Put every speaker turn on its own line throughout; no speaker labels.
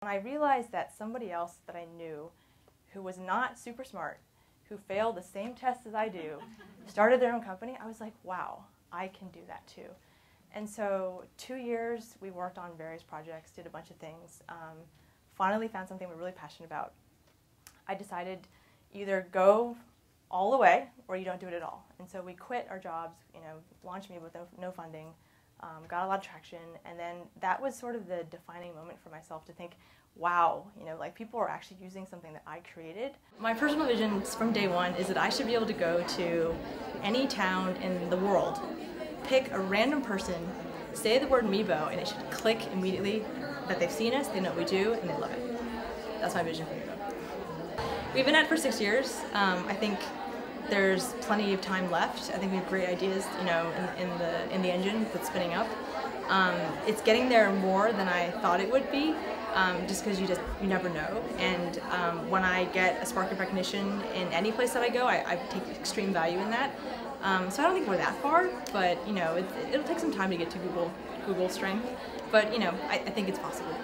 When I realized that somebody else that I knew who was not super smart, who failed the same tests as I do, started their own company, I was like, wow, I can do that too. And so, two years we worked on various projects, did a bunch of things, um, finally found something we're really passionate about. I decided either go all the way or you don't do it at all. And so we quit our jobs, you know, launched me with no, no funding, um, got a lot of traction, and then that was sort of the defining moment for myself to think, wow, you know, like people are actually using something that I created. My personal vision from day one is that I should be able to go to any town in the world, pick a random person, say the word Meebo, and it should click immediately that they've seen us, they know what we do, and they love it. That's my vision for Meebo. We've been at it for six years. Um, I think there's plenty of time left. I think we have great ideas, you know, in, in the in the engine that's spinning up. Um, it's getting there more than I thought it would be, um, just because you just you never know. And um, when I get a spark of recognition in any place that I go, I, I take extreme value in that. Um, so I don't think we're that far, but you know, it, will take some time to get to Google Google strength. But you know, I, I think it's possible.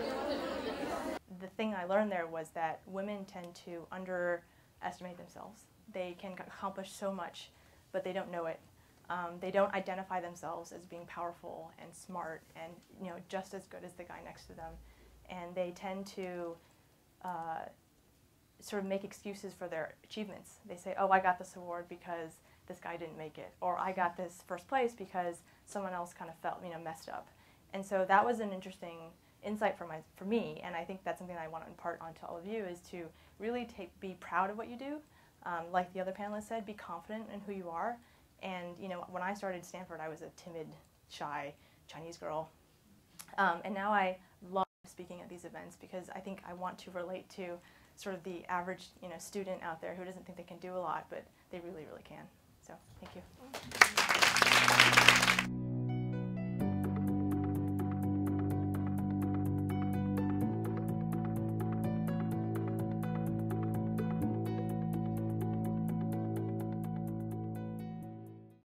The thing I learned there was that women tend to underestimate themselves they can accomplish so much, but they don't know it. Um, they don't identify themselves as being powerful and smart and you know just as good as the guy next to them, and they tend to uh, sort of make excuses for their achievements. They say, "Oh, I got this award because this guy didn't make it," or "I got this first place because someone else kind of felt you know messed up." And so that was an interesting insight for my for me, and I think that's something I want to impart onto all of you is to really take be proud of what you do um, like the other panelists said, be confident in who you are. And you know, when I started Stanford, I was a timid, shy Chinese girl, um, and now I love speaking at these events because I think I want to relate to sort of the average you know student out there who doesn't think they can do a lot, but they really, really can. So, thank you.